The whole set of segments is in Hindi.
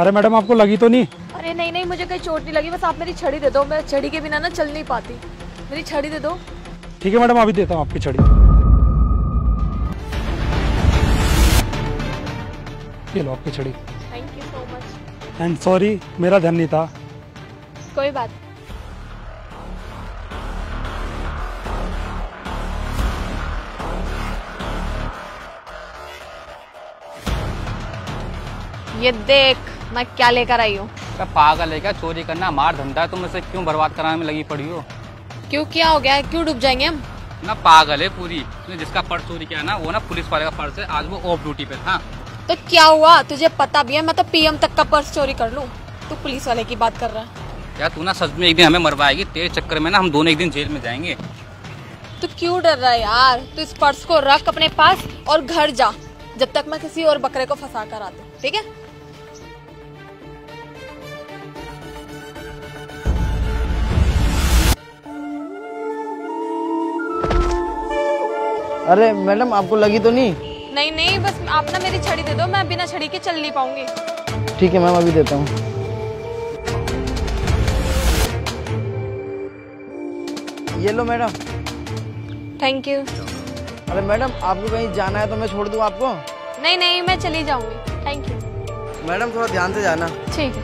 अरे मैडम आपको लगी तो नहीं? अरे नहीं नहीं मुझे कहीं चोट नहीं लगी बस आप मेरी छड़ी दे दो। मैं छड़ी के बिना ना चल नहीं पाती। मेरी छड़ी दे दो। ठीक है मैडम अभी देता हूँ आपकी छड़ी। ये लो आपकी छड़ी। Thank you so much and sorry मेरा ध्यान नहीं था। कोई बात ये देख। मैं क्या लेकर आई हूँ? पागल है क्या? चोरी करना मार धंधा है तुम इसे क्यों बर्बाद कराने में लगी पड़ी हो? क्यों क्या हो गया क्यों डूब जाएँगे हम? ना पागल है पूरी। जिसका पर्स चोरी किया ना वो ना पुलिस वाले का पर्स है आज वो ऑफ़ ड्यूटी पे था। तो क्या हुआ? तुझे पता भी है मैं तो पीएम तक का पर्स चोरी कर लूँ। तू पुलिस वाले की बात कर रहा है। यार तू ना सच में एक दिन हमें मरवाएगी तेरे चक्कर में ना हम दोनों एक दिन जेल में जाएँगे। तू क्यों डर रहा है यार? तू इस पर्स को रख अपने पास और घर जा जब तक मैं किसी और बकरे को फंसा कर आती ठीक है? अरे मैडम आपको लगी तो नहीं? नहीं नहीं बस आप ना मेरी छड़ी दे दो मैं बिना छड़ी के चल नहीं पाऊँगी। ठीक है मैम अभी देता हूँ। ये लो मैडम। थैंक यू अरे मैडम आपको कहीं जाना है तो मैं छोड़ दूँ आपको? नहीं नहीं मैं चली जाऊँगी। थैंक यू मैडम थोड़ा ध्यान से जाना। ठीक है।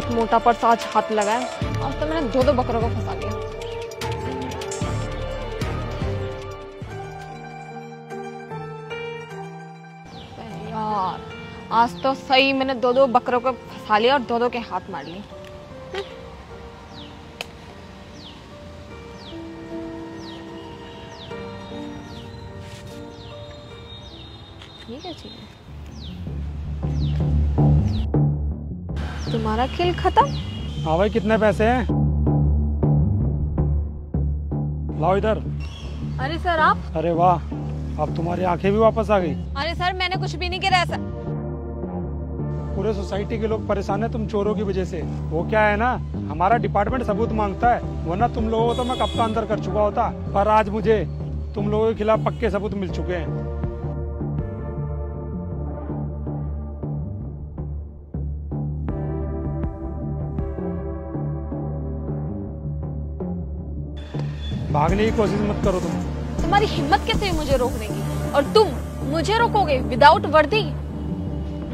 बहुत मोटा पर्स आज हाथ लगा है। आज तो मैंने दो दो बकरों को फंसा लिया यार, आज तो सही मैंने दो दो बकरों को फंसा लिया और दो दो के हाथ मार लिए। ठीक है ठीक है? तुम्हारा खेल खत्म? हाँ भाई कितने पैसे हैं? लाओ इधर। अरे सर आप? अरे वाह अब तुम्हारी आँखें भी वापस आ गई। अरे सर मैंने कुछ भी नहीं किया सर। पूरे सोसाइटी के लोग परेशान है तुम चोरों की वजह से। वो क्या है ना हमारा डिपार्टमेंट सबूत माँगता है वरना तुम लोगों को तो मैं कब का अंदर कर चुका होता। पर आज मुझे तुम लोगों के खिलाफ पक्के सबूत मिल चुके हैं। भागने की कोशिश मत करो तुम। तुम्हारी हिम्मत कैसे है मुझे रोकने की? और तुम मुझे रोकोगे विदाउट वर्दी?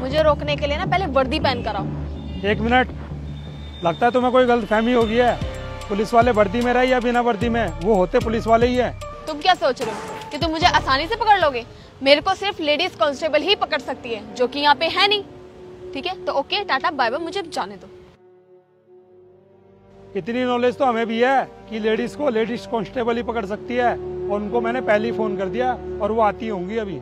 मुझे रोकने के लिए ना पहले वर्दी पहन कर आओ। एक मिनट। लगता है तुम्हें कोई गलत फहमी होगी है? पुलिस वाले वर्दी में रहे या बिना वर्दी में? वो होते पुलिस वाले ही है। तुम क्या सोच रहे हो? कि तुम मुझे आसानी से पकड़ लोगे? मेरे को सिर्फ़ लेडीज़ कांस्टेबल ही पकड़ सकती है जो कि यहाँ पे है नहीं। ठीक है? तो ओके टाटा बाय बाय मुझे जाने दो। इतनी नॉलेज तो हमें भी है कि लेडीज़ को लेडीज़ कॉन्स्टेबल ही पकड़ सकती है। और उनको मैंने पहले ही फ़ोन कर दिया और वो आती होंगी अभी।